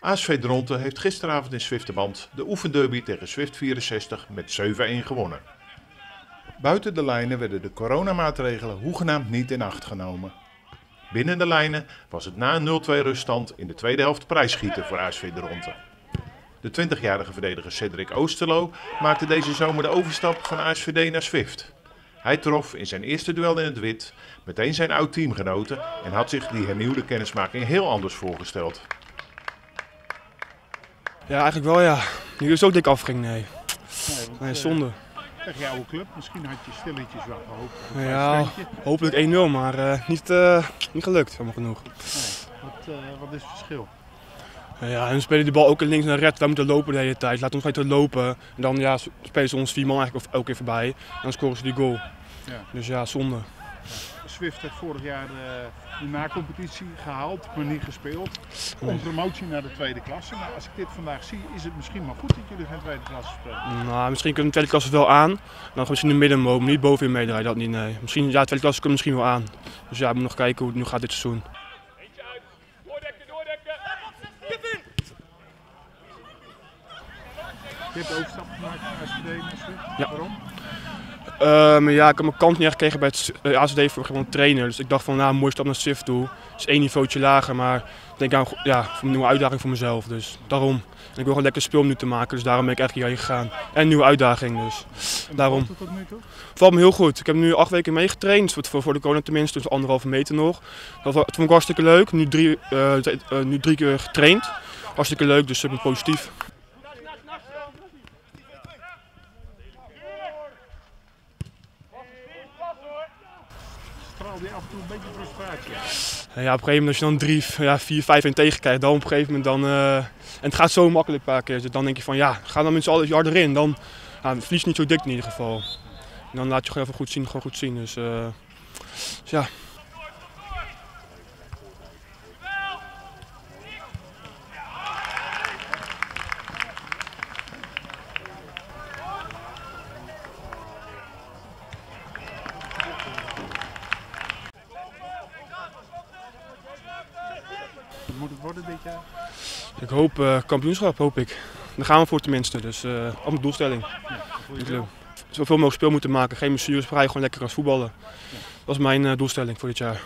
ASV Dronten heeft gisteravond in Zwifterband de oefenderby tegen Swift 64 met 7-1 gewonnen. Buiten de lijnen werden de coronamaatregelen hoegenaamd niet in acht genomen. Binnen de lijnen was het na een 0-2 ruststand in de tweede helft prijsschieten voor ASV Dronten. De 20-jarige verdediger Cedric Oosterlo maakte deze zomer de overstap van ASVD naar Swift. Hij trof in zijn eerste duel in het wit meteen zijn oud teamgenoten en had zich die hernieuwde kennismaking heel anders voorgesteld. Ja, eigenlijk wel ja. Nu is het ook dik afging, nee. Nee, want, Nee, eh, zonde. tegen je oude club, misschien had je stilletjes wel gehoopt. een Ja, hopelijk 1-0, maar eh, niet, eh, niet gelukt, helemaal genoeg. Nee. Wat, wat is het verschil? Ja, we spelen die bal ook in links naar rechts. Wij moeten lopen de hele tijd. Laat ons gewoon lopen. En dan ja, spelen ze ons vier man eigenlijk elke keer voorbij. En dan scoren ze die goal. Ja. Dus ja, zonde. Swift heeft vorig jaar eh, de na-competitie gehaald, maar niet gespeeld. Om promotie naar de tweede klasse. Maar als ik dit vandaag zie, is het misschien maar goed dat jullie geen tweede klasse spelen. Nou, misschien kunnen de tweede klasse wel aan. Dan gaan we misschien in de midden niet bovenin meedraaien. Dat niet, nee. Misschien, ja, de tweede klasse kunnen misschien wel aan. Dus ja, we moeten nog kijken hoe het nu gaat dit seizoen. Doordekken, doordekken. Je hebt de overstap gemaakt naar Swift. Ja. Waarom? Eh, maar ja, ik heb mijn kans niet echt gekregen bij het uh, ACD voor gewoon trainer. Dus ik dacht van, nou, mooie stap naar Swift toe. Het is één niveautje lager, maar ik denk aan ja, voor een nieuwe uitdaging voor mezelf. Dus daarom. En ik wil gewoon lekker speelminuten maken, dus daarom ben ik eigenlijk hierheen gegaan. En een nieuwe uitdaging, dus En daarom. bevalt het nu? Valt me heel goed. Ik heb nu acht weken meegetraind, voor, voor, de corona tenminste, dus anderhalve meter nog. Dat vond ik hartstikke leuk. Nu drie, eh, uh, nu drie keer getraind. Hartstikke leuk, dus ik ben positief. Straal je af en toe een beetje frustratie? Ja, op een gegeven moment als je dan drie, ja, vier, vijf in tegenkrijgt, dan op een gegeven moment dan... Uh, en het gaat zo makkelijk een paar keer, dus dan denk je van ja, ga dan met z'n allen harder in. Dan ja, verlies je niet zo dik in ieder geval. En dan laat je gewoon even goed zien, gewoon goed zien. Dus, uh, dus ja. Moet het worden dit jaar? Ik hoop uh, kampioenschap, hoop ik. Daar gaan we voor tenminste, dus uh, op mijn doelstelling. Ja, Zoveel mogelijk speel moeten maken, geen blessures, vrij, gewoon lekker als voetballen. Ja. Dat is mijn uh, doelstelling voor dit jaar.